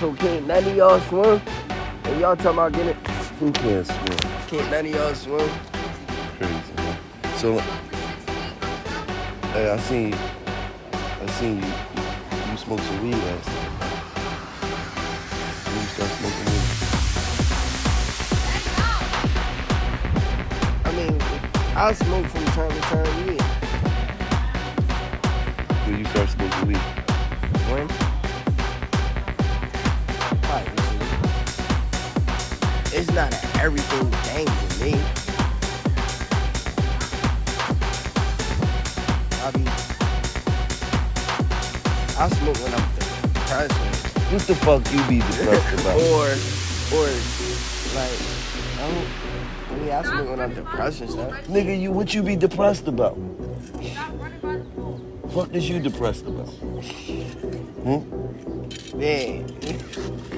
So can't none of y'all swim? And y'all talking about getting Who can't swim? can't none of y'all swim? Crazy, man. So, hey, I seen you. I seen you. You smoked some weed last night. When you start smoking weed? I mean, I smoke from time to time, yeah. When you start smoking weed? When? Everything thing to me. I be, I smoke when I'm depressed, What the fuck you be depressed about? or, or like, I don't. I mean, I smoke when I'm depressed and stuff. Nigga, you what you be depressed about? Fuck is you depressed about? Hmm? Man,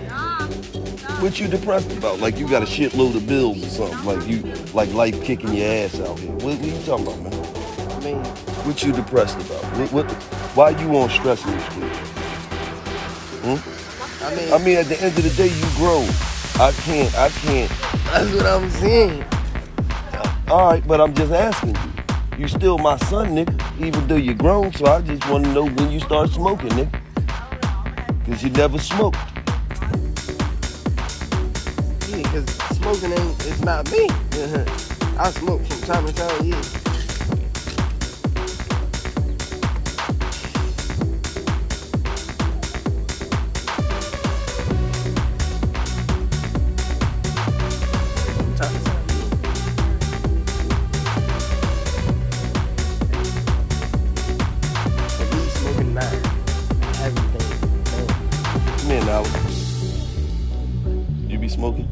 What you depressed about? Like you got a shitload of bills or something? Like you like life kicking your ass out here? What, what you talking about, man? I mean, What you depressed about? What, what why you on stress and shit? Hmm? I mean, I mean, at the end of the day, you grow. I can't, I can't. that's what I'm saying. All right, but I'm just asking you. You still my son, nigga, even though you're grown. So I just want to know when you start smoking, nigga. Cause you never smoked. Yeah, cause smoking ain't it's not me. I smoke from time to time, yeah. You be to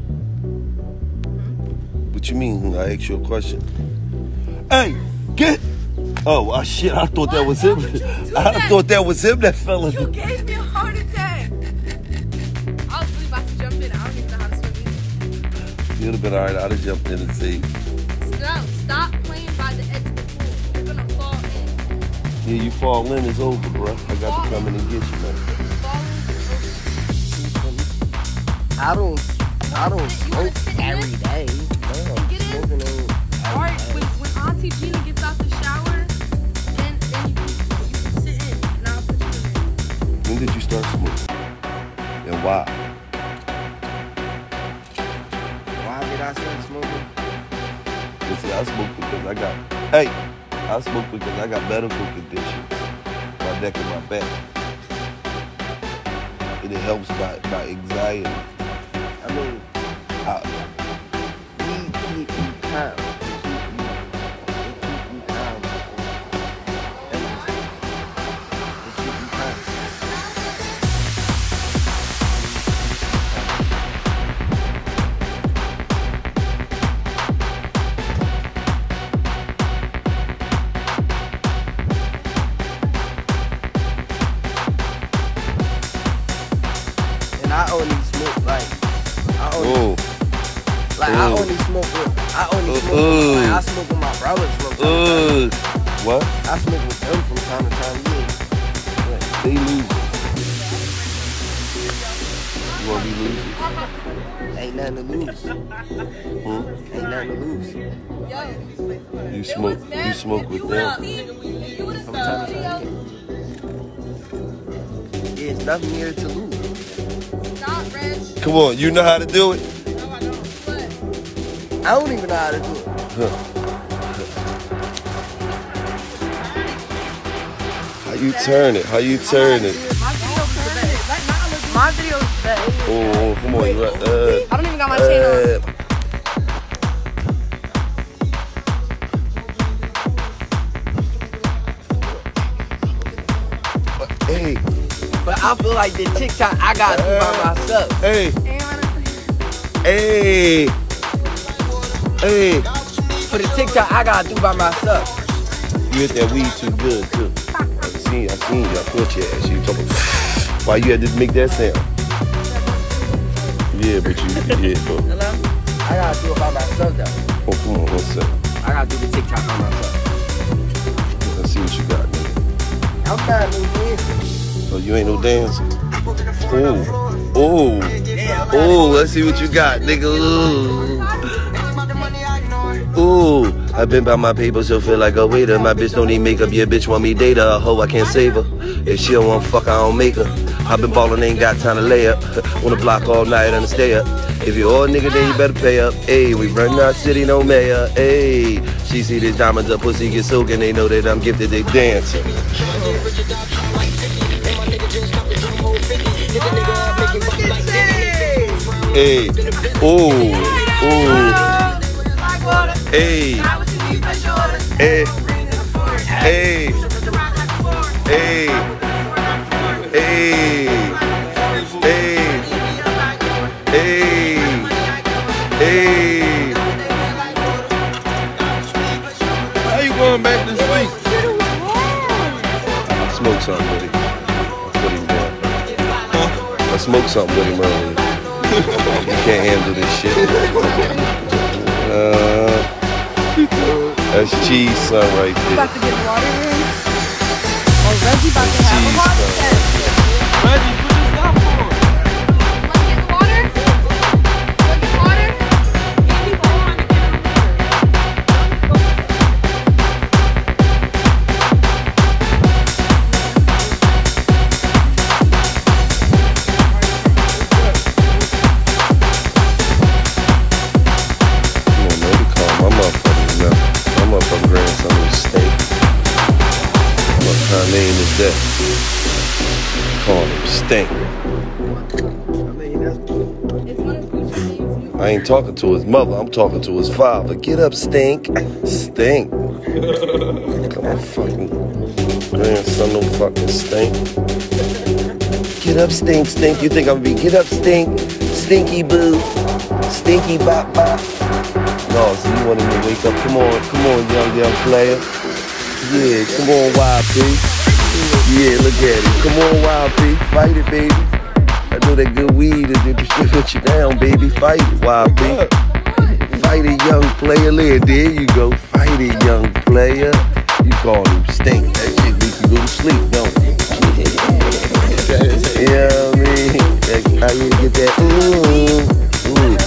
What you mean? I asked you a question. Hey, get. Oh, ah, shit! I thought that was him. I thought that was him that fell in. You gave me a heart attack. I was really about to jump in. I don't even know how to swim either. You'd have been all right. I'd have jumped in and see. No, stop playing by the edge of the pool. You're gonna fall in. "Yeah, you fall in, it's over, bro. I got to come in and get you, man." I don't I don't smoke wanna sit in? every day. No, And get in? smoking ain't All right, every when, day. when Auntie Gina gets out the shower, then then you can, you can sit in, and I'll put you in. When did you start smoking? And why? Why did I start smoking? You see, I smoke because I got. Hey, I smoke because I got medical conditions. My neck and my back. And it helps my, my anxiety. I mean, I, weed keep I only smoke like I only Like I only smoke with I only smoke with, like, I smoke with my brothers from time to time. What? I smoke with them from time to time, yeah. They lose. You want to be losing? Ain't nothing to lose. Hmm? Ain't nothing to lose. You smoke. You smoke with them. From time to time. Yeah, it's nothing here to lose. Stop, Reg. Come on, you know how to do it. I don't even know how to do it. Huh. How you turn it? How you turn it? My video is the best. My video is the. Oh, come on, you right. Uh, I don't even got my chain on. uh, Hey, But I feel like the TikTok I gotta do by myself. hey, And hey, hey. For the TikTok I gotta do by myself. You hit that weed too good too. I seen, I seen you. I caught your ass. You talking? Why you had to make that sound? Yeah, but you, yeah, but Hello? I gotta do it by myself though. oh, come on, one sec. I gotta do the TikTok by myself. Let's see what you got, nigga. I'm not no dancer. Oh, you ain't no dancer. Oh, Ooh. Ooh, let's see what you got, nigga. Ooh. Ooh. I've been by my paper, so feel like a waiter. My bitch don't need makeup, yeah, bitch want me data. A hoe, I can't save her. If she don't want fuck, I don't make her. I've been ballin', ain't got time to lay up. Wanna block all night and stay up. If you all nigga, then you better pay up. Ayy, we run our city, no mayor. Ayy, she see these diamonds, up, pussy get soaking. They know that I'm gifted, they dancing. Ayy, ooh, ooh, ayy, ayy, ayy, ayy, ayy, ayy, ayy, ayy. How you going back to sleep? Smoke something with him. I put him down. I smoked something with him earlier. You can't handle this shit. Uh, that's cheese, son, right there. About to get water in. Oh, Reggie about to have a Jeez, water son. test. Reggie, of name is that? Call him Stink. I ain't talking to his mother. I'm talking to his father. Get up, Stink. Stink. Come on, fucking grandson, no fucking stink. Get up, stink, stink. You think I'm gonna be get up, stink, stinky boo, stinky bop bop. No, so you want him to wake up? Come on, come on, young young player. Yeah, come on, Wild P. Yeah, look at it. Come on, Wild P. Fight it, baby. I know that good weed is to put you down, baby. Fight it, Wild P. Fight it, young player. There, there you go. Fight it, young player. You call him stink. That shit make you go to sleep, don't it? Yeah, I mean, that, how you get that? Ooh, ooh,